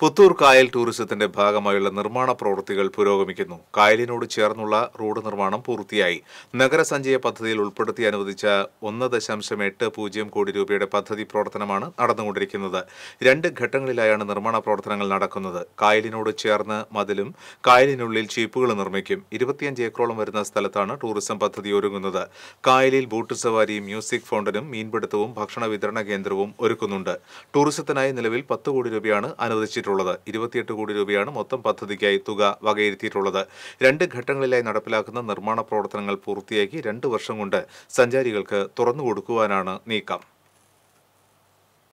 പുത്തൂർ കായൽ ടൂറിസത്തിന്റെ ഭാഗമായുള്ള നിർമ്മാണ പ്രവൃത്തികൾ പുരോഗമിക്കുന്നു. കായലിനോട് ചേർന്നുള്ള റോഡ് നിർമ്മാണം പൂർത്തിയായി. നഗരസഞ്ചയ പദ്ധതിയിൽ ഉൾപ്പെടുത്തി അനുവദിച്ച ഒന്ന് ദശാംശം എട്ട് പൂജ്യം കോടി രൂപയുടെ പദ്ധതി പ്രവർത്തനമാണ് നടന്നുകൊണ്ടിരിക്കുന്നത്. രണ്ട് ഘട്ടങ്ങളിലായാണ് നിർമ്മാണ പ്രവർത്തനങ്ങൾ നടക്കുന്നത്. കായലിനോട് ചേർന്ന് മതിലും കായലിനുള്ളിൽ ചീപ്പുകൾ നിർമ്മിക്കും. ഇരുപത്തിയഞ്ച് ഏക്കറോളം വരുന്ന സ്ഥലത്താണ് ടൂറിസം പദ്ധതി ഒരുങ്ങുന്നത്. കായലിൽ ബോട്ട് സവാരി മ്യൂസിക് ഫൗണ്ടനും മീൻപിടുത്തവും ഭക്ഷണ വിതരണ കേന്ദ്രവും ഒരുക്കുന്നുണ്ട്. ടൂറിസത്തിനായി നിലവിൽ പത്ത് കോടി രൂപയാണ് അനുവദിച്ചിട്ടുള്ളത്. ഇരുപത്തിയെട്ട് കോടി രൂപയാണ് മൊത്തം പദ്ധതിക്കായി തുക വകയിരുത്തിയിട്ടുള്ളത്. രണ്ട് ഘട്ടങ്ങളിലായി നടപ്പിലാക്കുന്ന നിർമ്മാണ പ്രവർത്തനങ്ങൾ പൂർത്തിയാക്കി രണ്ട് വർഷം കൊണ്ട് സഞ്ചാരികൾക്ക് തുറന്നു കൊടുക്കുവാനാണ് നീക്കം.